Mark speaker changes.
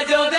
Speaker 1: I don't